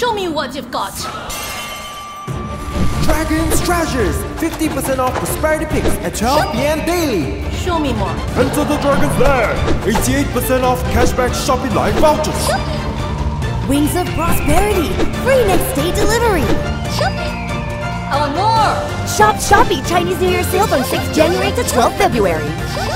Show me what you've got. Dragon's Treasures! 50% off Prosperity Picks at 12 p.m. daily! Show me more. Enter the Dragon's Lair! 88% off cashback Shopee Live vouchers! Wings of Prosperity! Free next day delivery! I want more. Shop Shopee Chinese New Year sale from 6th January to 12th February.